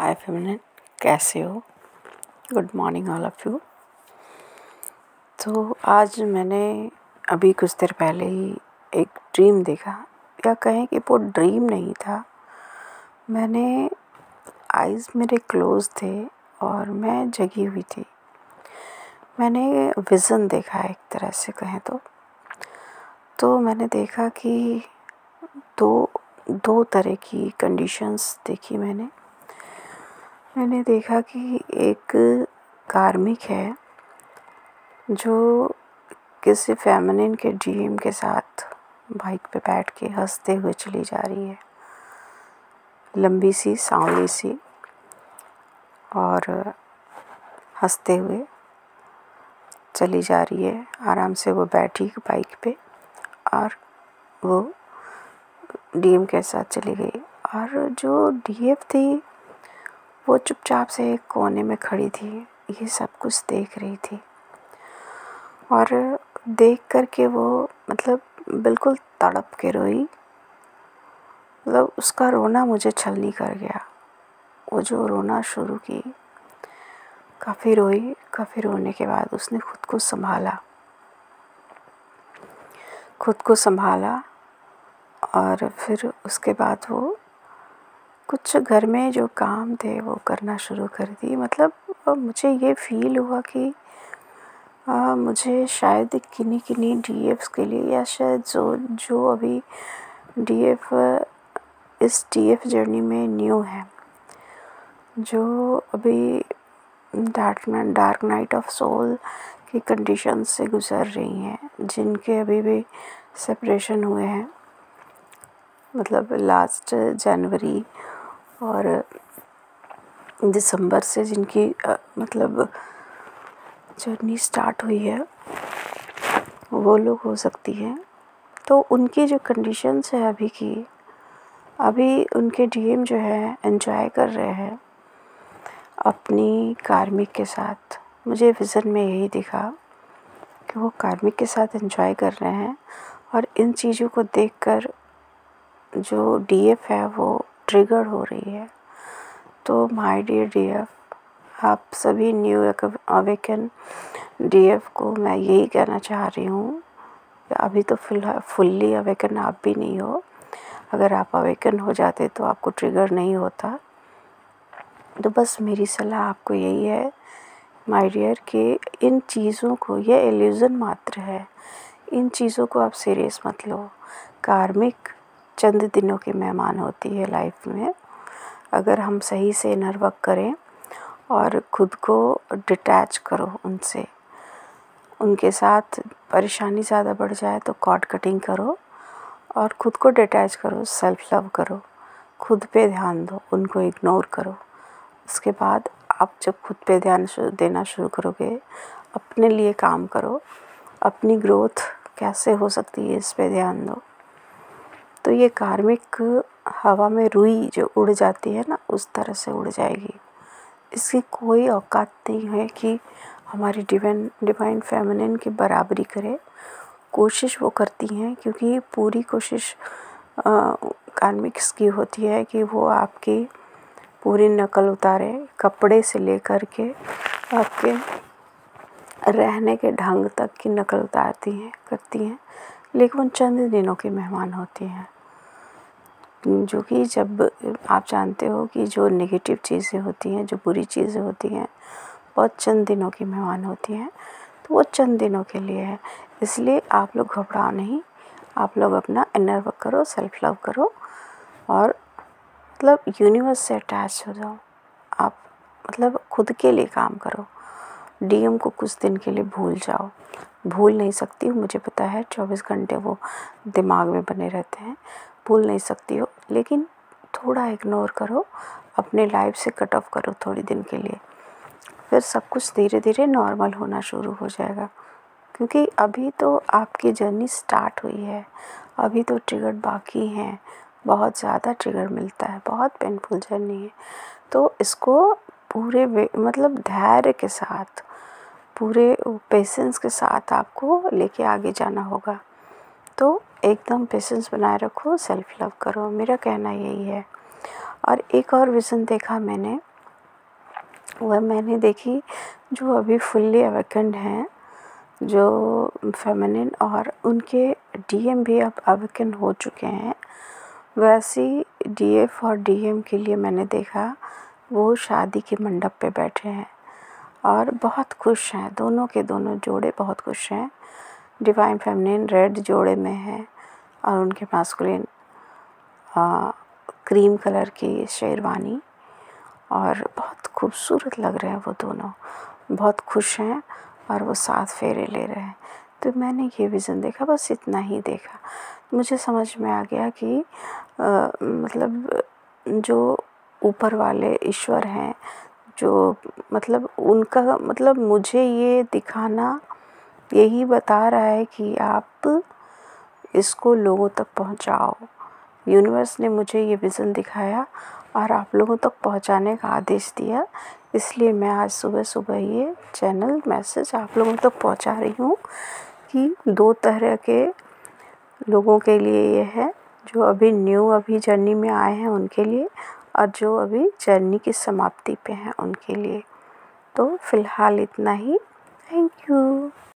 हाय feminine कैसे हो? Good morning all of you तो आज मैंने अभी कुछ देर पहले ही एक ड्रीम देखा, या कहें कि वो ड्रीम नहीं था। मैंने आइज़ मेरे क्लोज़ थे और मैं जगी हुई थी। मैंने विज़न देखा एक तरह से कहें तो। तो मैंने देखा कि दो दो तरह की कंडीशंस देखी मैंने। मैंने देखा कि एक कार्मिक है, जो किसी फेमिनिन के ड्रीम के साथ बाइक पे बैठ के हँसते हुए चली जा रही है। लंबी सी, सांवली सी और हँसते हुए चली जा रही है। आराम से वो बैठी बाइक पे और वो डीएम के साथ चली गई। और जो डीएफ थी वो चुपचाप से एक कोने में खड़ी थी, ये सब कुछ देख रही थी। और देख कर के वो मतलब बिल्कुल तड़प के रोई। मतलब उसका रोना मुझे छलनी कर गया। वो जो रोना शुरू की, काफ़ी रोई, काफ़ी रोने के बाद उसने खुद को संभाला। खुद को संभाला और फिर उसके बाद वो कुछ घर में जो काम थे वो करना शुरू कर दी मतलब मुझे ये फ़ील हुआ कि आ, मुझे शायद किन्हीं किन्हीं डी के लिए या शायद जो जो अभी डी इस डी जर्नी में न्यू है जो अभी dark dark night of soul की कंडीशन से गुज़र रही हैं जिनके अभी भी सेपरेशन हुए हैं। मतलब लास्ट जनवरी और दिसंबर से जिनकी मतलब जर्नी स्टार्ट हुई है, वो लोग हो सकती हैं। तो उनकी जो कंडीशंस है अभी की, अभी उनके डीएम जो है एंजॉय कर रहे हैं अपनी कार्मिक के साथ। मुझे विज़न में यही दिखा कि वो कार्मिक के साथ एंजॉय कर रहे हैं और इन चीज़ों को देखकर जो डीएफ है वो ट्रिगर हो रही है। तो माय डियर डीएफ, आप सभी न्यू अवेकन डीएफ को मैं यही कहना चाह रही हूँ, अभी तो फ़िलहाल फुल्ली अवेकन आप भी नहीं हो। अगर आप अवेकन हो जाते तो आपको ट्रिगर नहीं होता। तो बस मेरी सलाह आपको यही है, माय डियर, कि इन चीज़ों को यह एल्यूज़न मात्र है। इन चीज़ों को आप सीरियस मत लो। कार्मिक चंद दिनों की मेहमान होती है लाइफ में। अगर हम सही से इनर वर्क करें और ख़ुद को डिटैच करो उनसे, उनके साथ परेशानी ज़्यादा बढ़ जाए तो कॉर्ड कटिंग करो और ख़ुद को डिटैच करो सेल्फ लव करो, खुद पे ध्यान दो, उनको इग्नोर करो। उसके बाद आप जब खुद पे ध्यान देना शुरू करोगे, अपने लिए काम करो, अपनी ग्रोथ कैसे हो सकती है इस पे ध्यान दो। तो ये कार्मिक हवा में रुई जो उड़ जाती है ना, उस तरह से उड़ जाएगी। इसकी कोई औकात नहीं है कि हमारी डिवाइन डिवाइन फेमिनिन की बराबरी करे। कोशिश वो करती हैं, क्योंकि पूरी कोशिश कार्मिक्स की होती है कि वो आपकी पूरी नकल उतारे, कपड़े से लेकर के आपके रहने के ढंग तक की नकल उतारती हैं, करती हैं। लेकिन चंद दिनों की मेहमान होती हैं। जो कि जब आप जानते हो कि जो नेगेटिव चीज़ें होती हैं, जो बुरी चीज़ें होती हैं, बहुत चंद दिनों की मेहमान होती हैं तो वो चंद दिनों के लिए है। इसलिए आप लोग घबराओ नहीं, आप लोग अपना इनर वर्क करो सेल्फ लव करो और मतलब यूनिवर्स से अटैच हो जाओ। आप मतलब खुद के लिए काम करो। डीएम को कुछ दिन के लिए भूल जाओ। भूल नहीं सकती हूँ, मुझे पता है, चौबीस घंटे वो दिमाग में बने रहते हैं। भूल नहीं सकती हो। लेकिन थोड़ा इग्नोर करो, अपने लाइफ से कट ऑफ़ करो थोड़ी दिन के लिए। फिर सब कुछ धीरे धीरे नॉर्मल होना शुरू हो जाएगा। क्योंकि अभी तो आपकी जर्नी स्टार्ट हुई है। अभी तो ट्रिगर बाकी हैं। बहुत ज़्यादा ट्रिगर मिलता है। बहुत पेनफुल जर्नी है। तो इसको पूरे मतलब धैर्य के साथ, पूरे पेशेंस के साथ आपको लेके आगे जाना होगा। तो एकदम पेशेंस बनाए रखो सेल्फ लव करो। मेरा कहना यही है। और एक और विज़न देखा मैंने, वह मैंने देखी जो अभी फुल्ली अवेकेंड हैं, जो फेमिनिन और उनके डीएम भी अब अवेकन हो चुके हैं। वैसी डीएफ और डीएम के लिए मैंने देखा, वो शादी के मंडप पे बैठे हैं और बहुत खुश हैं। दोनों के दोनों जोड़े बहुत खुश हैं। डिवाइन फेमिनिन रेड जोड़े में है और उनके मास्कुलिन क्रीम कलर की शेरवानी और बहुत खूबसूरत लग रहे हैं वो दोनों। बहुत खुश हैं और वो साथ फेरे ले रहे हैं। तो मैंने ये विज़न देखा बस इतना ही देखा। मुझे समझ में आ गया कि आ, मतलब जो ऊपर वाले ईश्वर हैं जो मतलब उनका मतलब मुझे ये दिखाना यही बता रहा है कि आप इसको लोगों तक पहुंचाओ। यूनिवर्स ने मुझे ये विज़न दिखाया और आप लोगों तक पहुँचाने का आदेश दिया। इसलिए मैं आज सुबह सुबह ये चैनल मैसेज आप लोगों तक पहुँचा रही हूँ कि दो तरह के लोगों के लिए ये है, जो अभी न्यू अभी जर्नी में आए हैं उनके लिए और जो अभी जर्नी की समाप्ति पे हैं उनके लिए। तो फ़िलहाल इतना ही। Thank you.